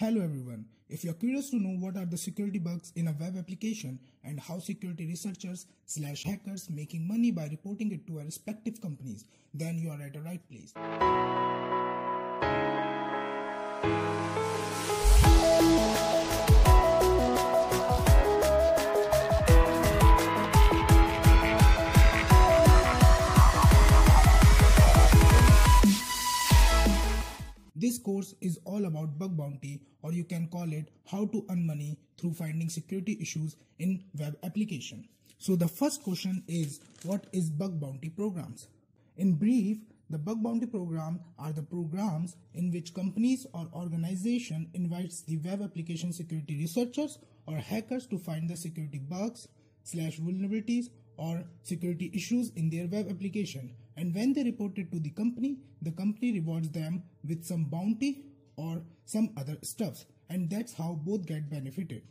Hello everyone. If you're curious to know what are the security bugs in a web application and how security researchers slash hackers making money by reporting it to their respective companies, then you are at the right place. Course is all about bug bounty or you can call it how to earn money through finding security issues in web application. So the first question is what is bug bounty programs? In brief, the bug bounty program are the programs in which companies or organization invites the web application security researchers or hackers to find the security bugs slash vulnerabilities or security issues in their web application. And when they report it to the company the company rewards them with some bounty or some other stuff and that's how both get benefited.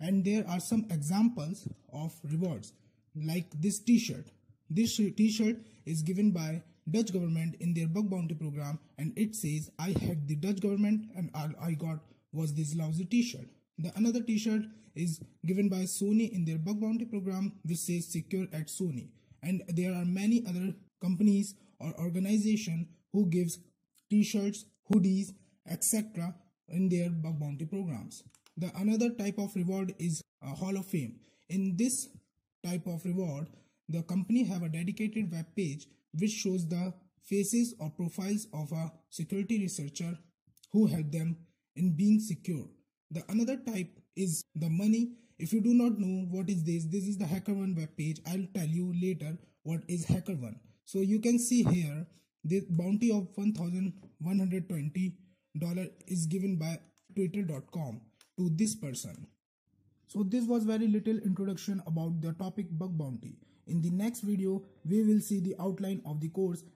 And there are some examples of rewards like this t-shirt. This t-shirt is given by dutch government in their bug bounty program and it says i hacked the dutch government and all i got was this lousy t-shirt the another t-shirt is given by Sony in their bug bounty program which says secure at Sony. And there are many other companies or organization who gives t-shirts, hoodies, etc. in their bug bounty programs. The another type of reward is a Hall of Fame. In this type of reward, the company have a dedicated web page which shows the faces or profiles of a security researcher who helped them in being secure. The another type is the money. If you do not know what is this, this is the HackerOne web page. I'll tell you later what is HackerOne. So you can see here the bounty of $1,120 is given by twitter.com to this person. So this was very little introduction about the topic bug bounty. In the next video, we will see the outline of the course